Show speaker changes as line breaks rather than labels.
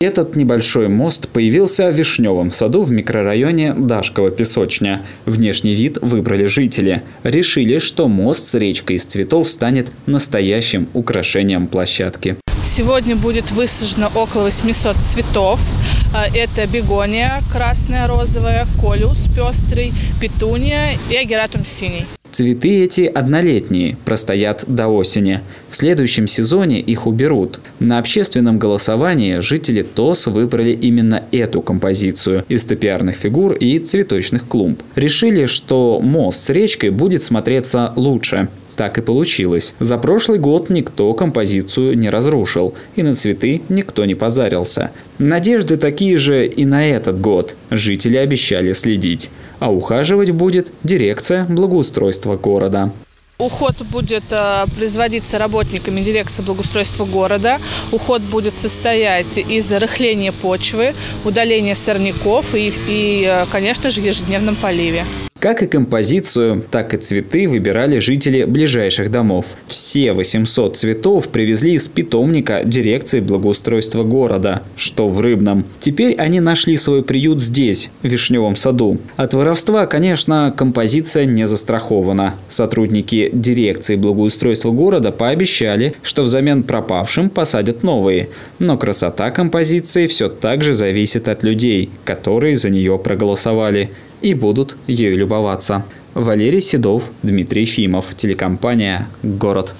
Этот небольшой мост появился в Вишневом саду в микрорайоне Дашково-Песочня. Внешний вид выбрали жители. Решили, что мост с речкой из цветов станет настоящим украшением площадки.
Сегодня будет высажено около 800 цветов. А, Это бегония красная, розовая, колюс пестрый, петуния и агератум синий.
Цветы эти однолетние, простоят до осени. В следующем сезоне их уберут. На общественном голосовании жители ТОС выбрали именно эту композицию из топиарных фигур и цветочных клумб. Решили, что мост с речкой будет смотреться лучше. Так и получилось. За прошлый год никто композицию не разрушил, и на цветы никто не позарился. Надежды такие же и на этот год. Жители обещали следить. А ухаживать будет дирекция благоустройства города.
Уход будет э, производиться работниками дирекции благоустройства города. Уход будет состоять из рыхления почвы, удаления сорняков и, и э, конечно же, ежедневном поливе.
Как и композицию, так и цветы выбирали жители ближайших домов. Все 800 цветов привезли из питомника дирекции благоустройства города, что в Рыбном. Теперь они нашли свой приют здесь, в Вишневом саду. От воровства, конечно, композиция не застрахована. Сотрудники дирекции благоустройства города пообещали, что взамен пропавшим посадят новые. Но красота композиции все так же зависит от людей, которые за нее проголосовали и будут ею любоваться. Валерий Седов, Дмитрий Фимов, телекомпания «Город».